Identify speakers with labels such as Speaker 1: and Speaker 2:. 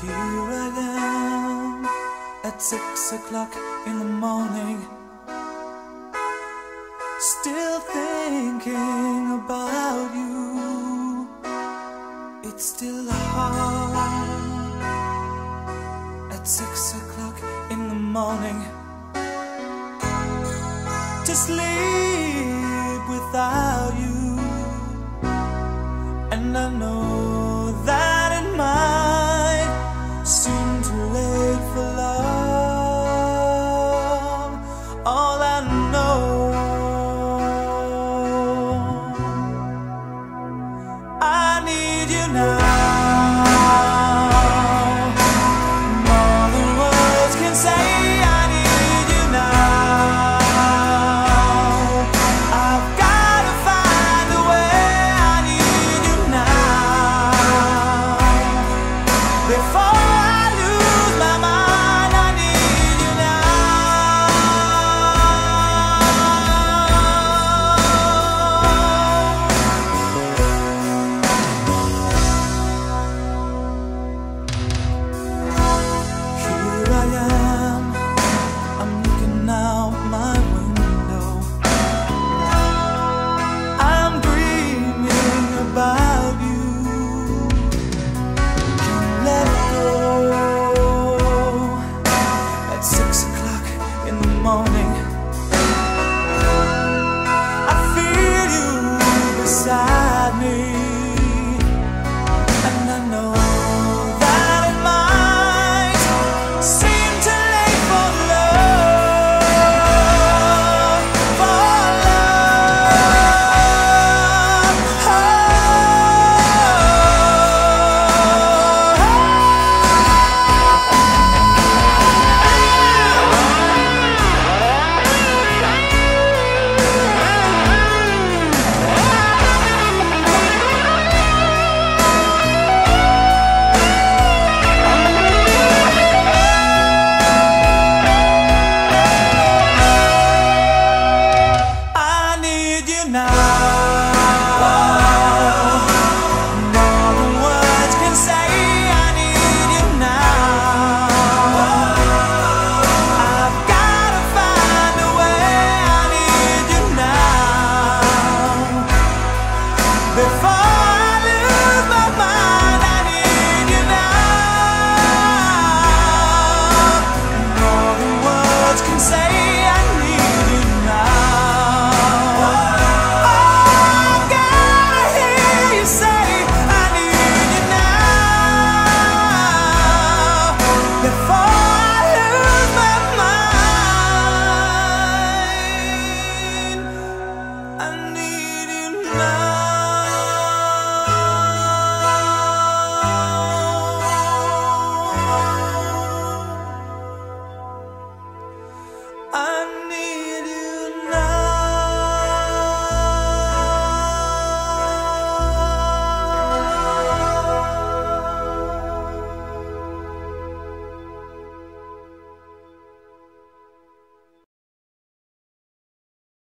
Speaker 1: Here I am at six o'clock in the morning, still thinking about you. It's still hard at six o'clock in the morning to sleep without you, and I know. with you now.